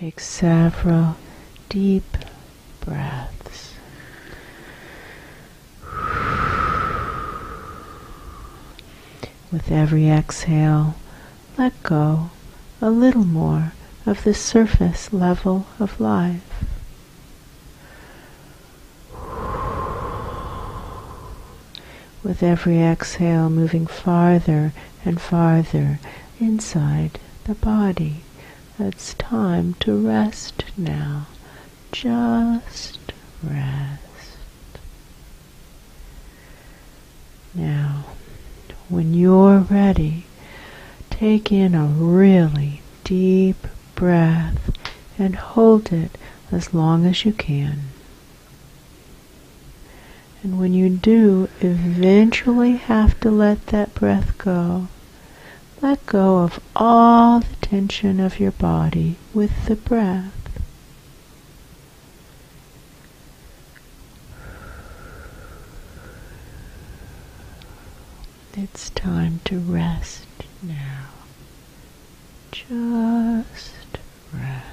Take several deep breaths. With every exhale, let go a little more of the surface level of life. With every exhale, moving farther and farther inside the body. It's time to rest now. Just rest. Now, when you're ready, take in a really deep breath and hold it as long as you can. And when you do eventually have to let that breath go, let go of all the tension of your body with the breath. It's time to rest now. Just rest.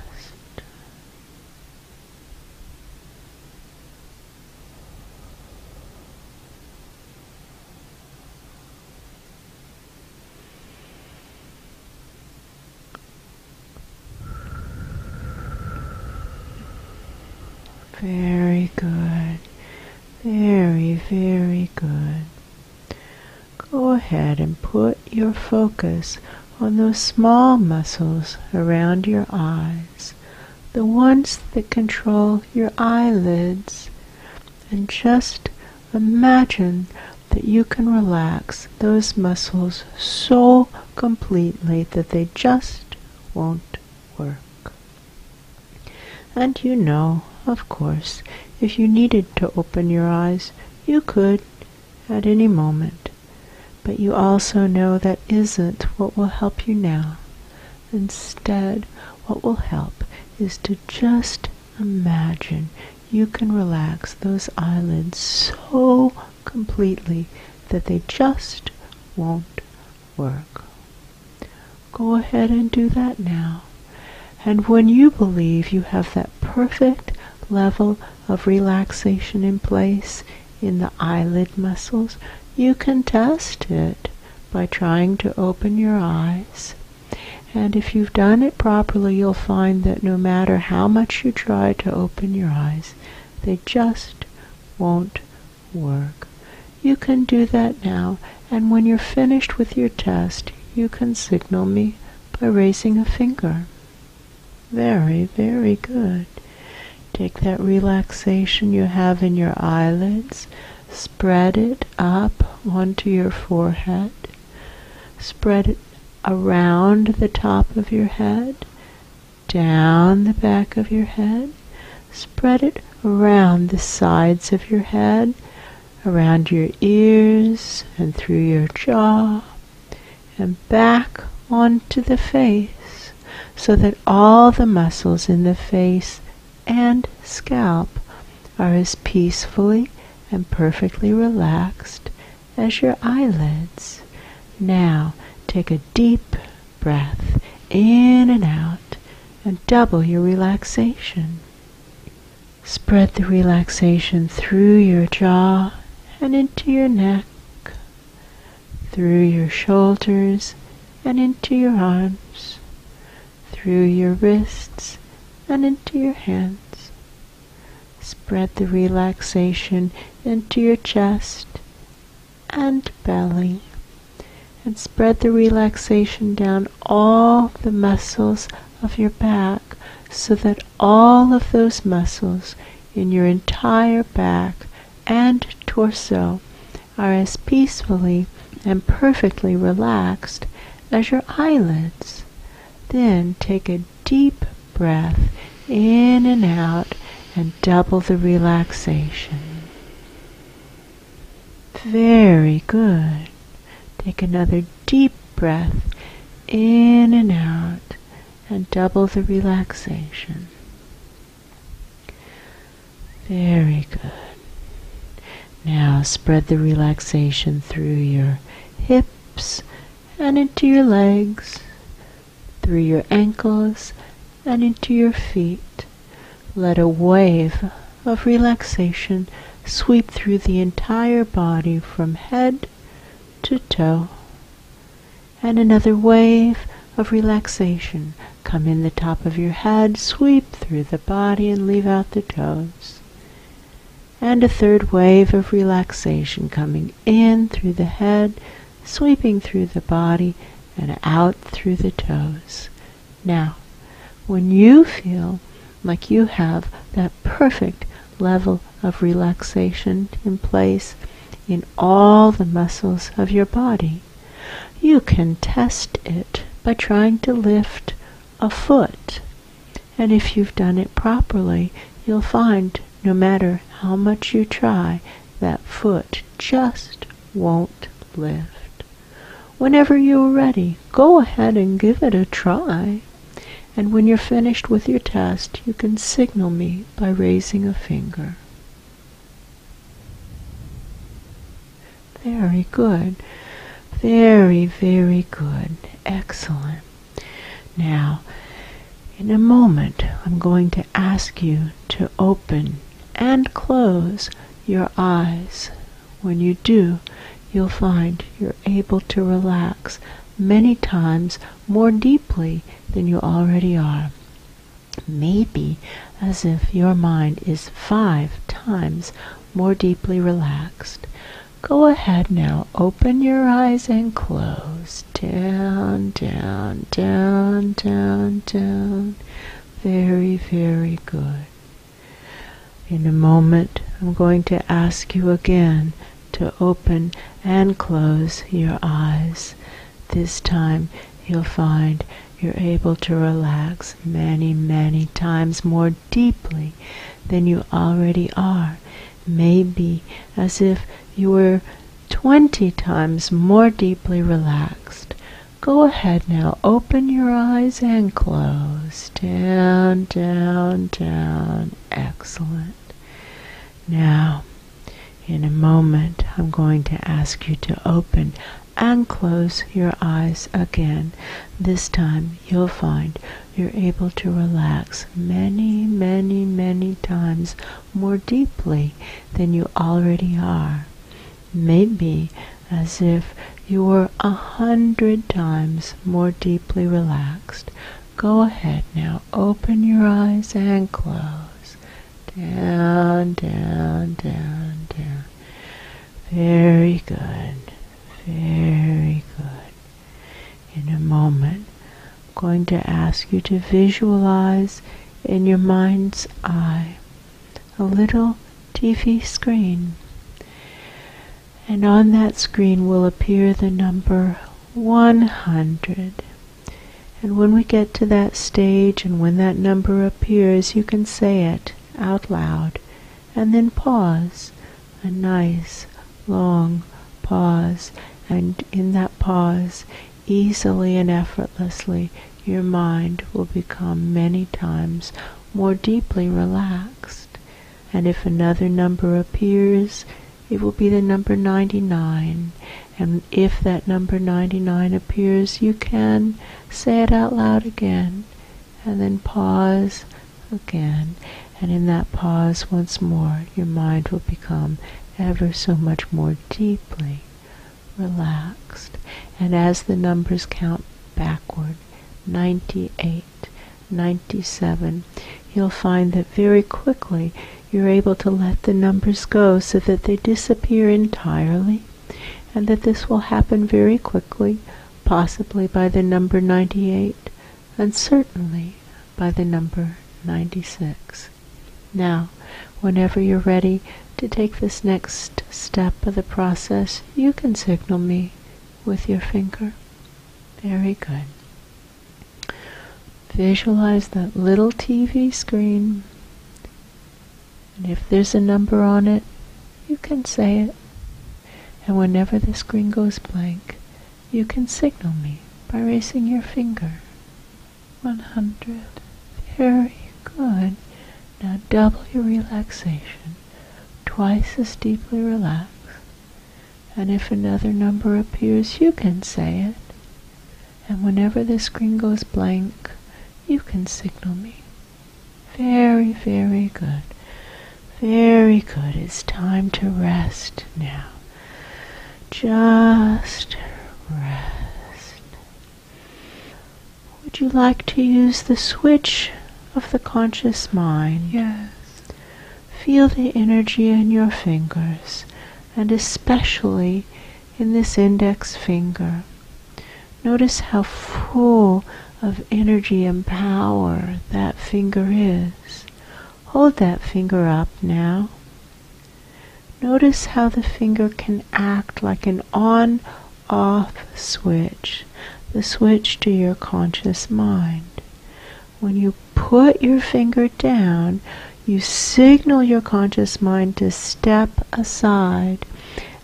Very good. Very, very good. Go ahead and put your focus on those small muscles around your eyes, the ones that control your eyelids, and just imagine that you can relax those muscles so completely that they just won't work. And you know of course, if you needed to open your eyes, you could at any moment. But you also know that isn't what will help you now. Instead, what will help is to just imagine you can relax those eyelids so completely that they just won't work. Go ahead and do that now. And when you believe you have that perfect level of relaxation in place in the eyelid muscles, you can test it by trying to open your eyes. And if you've done it properly, you'll find that no matter how much you try to open your eyes, they just won't work. You can do that now, and when you're finished with your test, you can signal me by raising a finger. Very, very good. Take that relaxation you have in your eyelids, spread it up onto your forehead, spread it around the top of your head, down the back of your head, spread it around the sides of your head, around your ears and through your jaw, and back onto the face so that all the muscles in the face and scalp are as peacefully and perfectly relaxed as your eyelids. Now take a deep breath in and out and double your relaxation. Spread the relaxation through your jaw and into your neck, through your shoulders and into your arms, through your wrists and into your hands. Spread the relaxation into your chest and belly. And spread the relaxation down all the muscles of your back so that all of those muscles in your entire back and torso are as peacefully and perfectly relaxed as your eyelids. Then take a deep breath in and out and double the relaxation. Very good. Take another deep breath in and out and double the relaxation. Very good. Now spread the relaxation through your hips and into your legs, through your ankles and into your feet. Let a wave of relaxation sweep through the entire body from head to toe. And another wave of relaxation come in the top of your head, sweep through the body and leave out the toes. And a third wave of relaxation coming in through the head, sweeping through the body and out through the toes. Now, when you feel like you have that perfect level of relaxation in place in all the muscles of your body, you can test it by trying to lift a foot. And if you've done it properly, you'll find no matter how much you try, that foot just won't lift. Whenever you're ready, go ahead and give it a try. And when you're finished with your test, you can signal me by raising a finger. Very good. Very, very good. Excellent. Now, in a moment, I'm going to ask you to open and close your eyes. When you do, you'll find you're able to relax many times more deeply than you already are. Maybe as if your mind is five times more deeply relaxed. Go ahead now, open your eyes and close. Down, down, down, down, down. Very, very good. In a moment, I'm going to ask you again to open and close your eyes. This time, you'll find you're able to relax many, many times more deeply than you already are. Maybe as if you were 20 times more deeply relaxed. Go ahead now, open your eyes and close. Down, down, down. Excellent. Now, in a moment, I'm going to ask you to open and close your eyes again. This time, you'll find you're able to relax many, many, many times more deeply than you already are. Maybe as if you were a hundred times more deeply relaxed. Go ahead now, open your eyes and close. Down, down, down, down. Very good. Very good. In a moment, I'm going to ask you to visualize in your mind's eye a little TV screen. And on that screen will appear the number 100. And when we get to that stage and when that number appears, you can say it out loud and then pause. A nice, long pause and in that pause, easily and effortlessly, your mind will become many times more deeply relaxed. And if another number appears, it will be the number 99. And if that number 99 appears, you can say it out loud again, and then pause again. And in that pause once more, your mind will become ever so much more deeply relaxed. And as the numbers count backward, 98, 97, you'll find that very quickly you're able to let the numbers go so that they disappear entirely, and that this will happen very quickly, possibly by the number 98, and certainly by the number 96. Now, whenever you're ready, to take this next step of the process, you can signal me with your finger. Very good. Visualize that little TV screen. And if there's a number on it, you can say it. And whenever the screen goes blank, you can signal me by raising your finger. 100. Very good. Now double your relaxation twice as deeply relaxed. And if another number appears, you can say it. And whenever the screen goes blank, you can signal me. Very, very good. Very good. It's time to rest now. Just rest. Would you like to use the switch of the conscious mind? Yes. Feel the energy in your fingers, and especially in this index finger. Notice how full of energy and power that finger is. Hold that finger up now. Notice how the finger can act like an on off switch, the switch to your conscious mind. When you put your finger down, you signal your conscious mind to step aside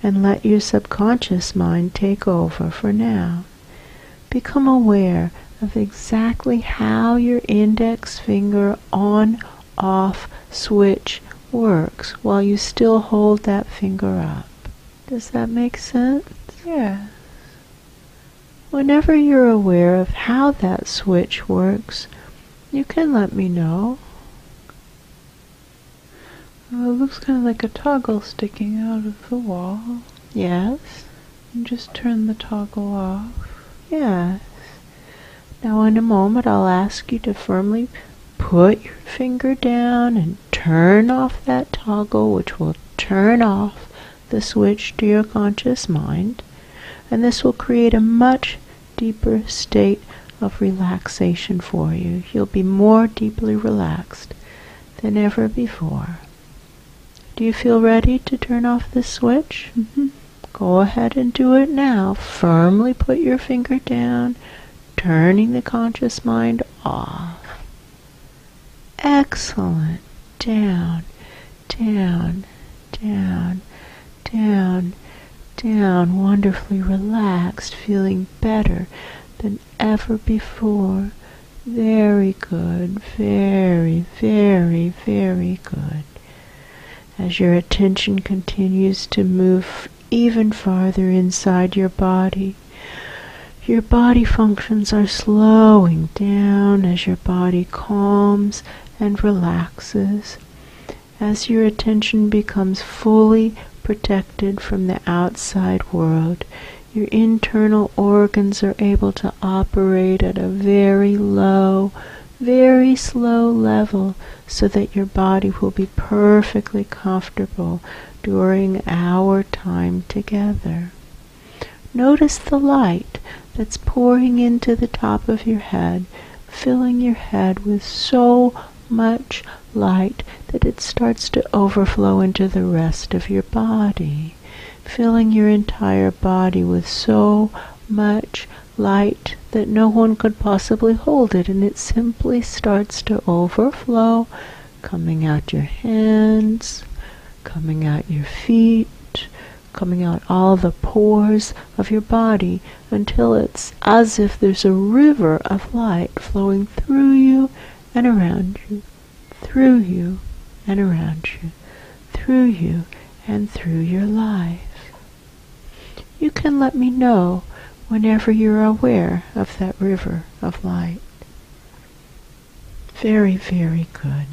and let your subconscious mind take over for now. Become aware of exactly how your index finger on off switch works while you still hold that finger up. Does that make sense? Yes. Whenever you're aware of how that switch works, you can let me know. Well, it looks kind of like a toggle sticking out of the wall. Yes? And just turn the toggle off. Yes. Now, in a moment, I'll ask you to firmly put your finger down and turn off that toggle, which will turn off the switch to your conscious mind. And this will create a much deeper state of relaxation for you. You'll be more deeply relaxed than ever before. Do you feel ready to turn off this switch? Mm-hmm. Go ahead and do it now. Firmly put your finger down, turning the conscious mind off. Excellent. Down, down, down, down, down. Wonderfully relaxed, feeling better than ever before. Very good. Very, very, very good. As your attention continues to move even farther inside your body, your body functions are slowing down as your body calms and relaxes. As your attention becomes fully protected from the outside world, your internal organs are able to operate at a very low, very slow level so that your body will be perfectly comfortable during our time together. Notice the light that's pouring into the top of your head, filling your head with so much light that it starts to overflow into the rest of your body, filling your entire body with so much light that no one could possibly hold it, and it simply starts to overflow, coming out your hands, coming out your feet, coming out all the pores of your body until it's as if there's a river of light flowing through you and around you, through you and around you, through you and through your life. You can let me know whenever you're aware of that river of light. Very, very good.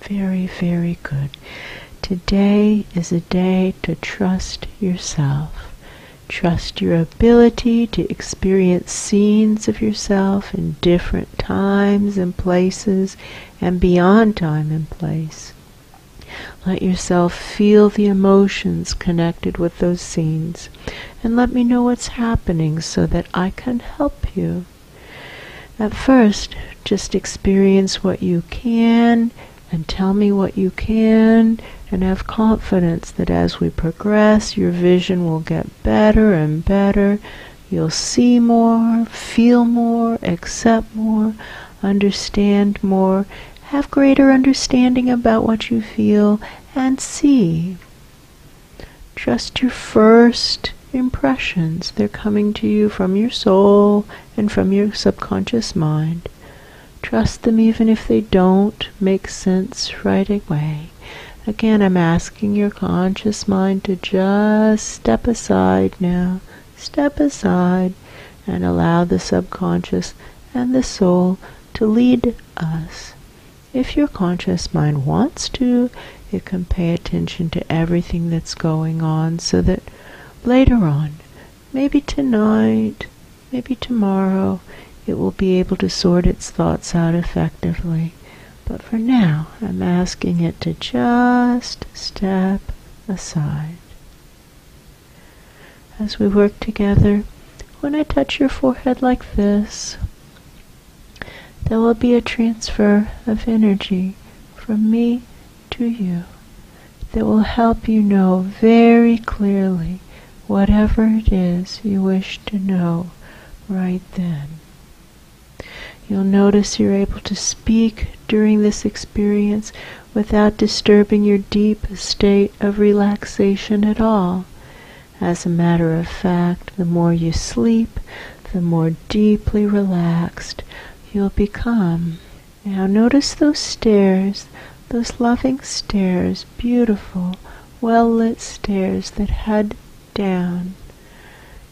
Very, very good. Today is a day to trust yourself. Trust your ability to experience scenes of yourself in different times and places and beyond time and place. Let yourself feel the emotions connected with those scenes and let me know what's happening so that I can help you. At first, just experience what you can and tell me what you can and have confidence that as we progress, your vision will get better and better. You'll see more, feel more, accept more, understand more, have greater understanding about what you feel, and see. Just your first impressions. They're coming to you from your soul and from your subconscious mind. Trust them even if they don't make sense right away. Again, I'm asking your conscious mind to just step aside now. Step aside and allow the subconscious and the soul to lead us. If your conscious mind wants to, it can pay attention to everything that's going on so that later on, maybe tonight, maybe tomorrow, it will be able to sort its thoughts out effectively. But for now, I'm asking it to just step aside. As we work together, when I touch your forehead like this, there will be a transfer of energy from me to you that will help you know very clearly whatever it is you wish to know right then. You'll notice you're able to speak during this experience without disturbing your deep state of relaxation at all. As a matter of fact, the more you sleep, the more deeply relaxed you'll become. Now notice those stairs, those loving stairs, beautiful, well-lit stairs that head down.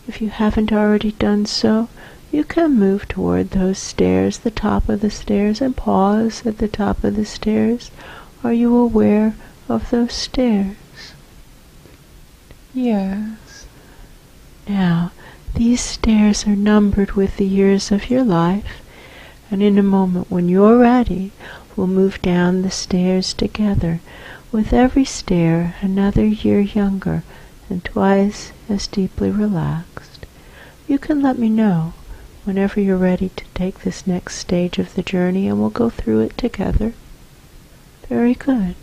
If you haven't already done so, you can move toward those stairs, the top of the stairs, and pause at the top of the stairs. Are you aware of those stairs? Yes. Now, these stairs are numbered with the years of your life, and in a moment when you're ready, we'll move down the stairs together, with every stair another year younger and twice as deeply relaxed. You can let me know whenever you're ready to take this next stage of the journey and we'll go through it together. Very good.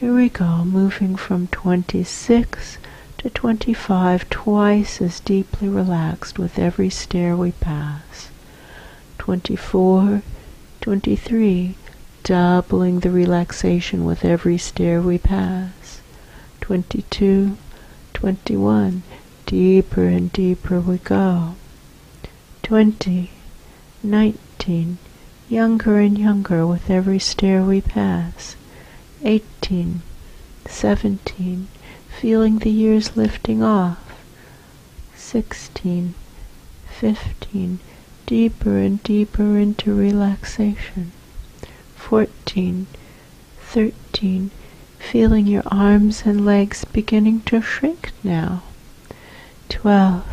Here we go, moving from 26 to 25, twice as deeply relaxed with every stair we pass. 24, 23, doubling the relaxation with every stair we pass. 22, 21, deeper and deeper we go. 20, 19, younger and younger with every stair we pass. 18, 17, feeling the years lifting off. 16, 15, deeper and deeper into relaxation. Fourteen, thirteen, feeling your arms and legs beginning to shrink now. Twelve,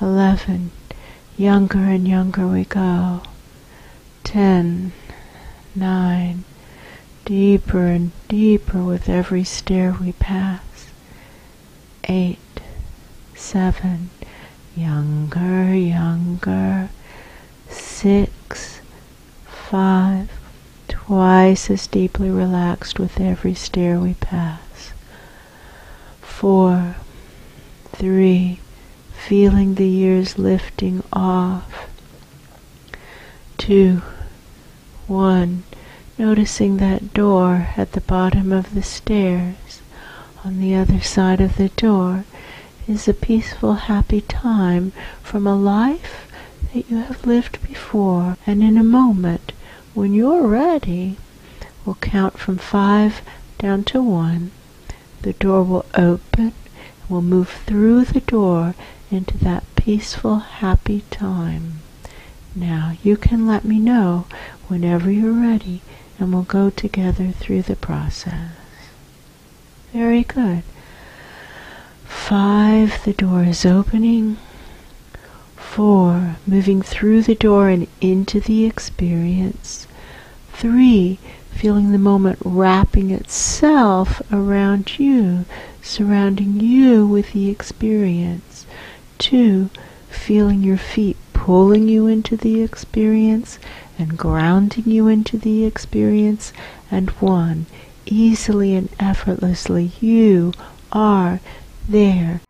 eleven, younger and younger we go. Ten, nine, deeper and deeper with every stair we pass. Eight, seven, younger, younger six, five, twice as deeply relaxed with every stair we pass. Four, three, feeling the years lifting off. Two, one, noticing that door at the bottom of the stairs. On the other side of the door is a peaceful, happy time from a life that you have lived before, and in a moment, when you're ready, we'll count from five down to one. The door will open, and we'll move through the door into that peaceful, happy time. Now you can let me know whenever you're ready, and we'll go together through the process. Very good. Five, the door is opening. Four, moving through the door and into the experience. Three, feeling the moment wrapping itself around you, surrounding you with the experience. Two, feeling your feet pulling you into the experience and grounding you into the experience. And one, easily and effortlessly, you are there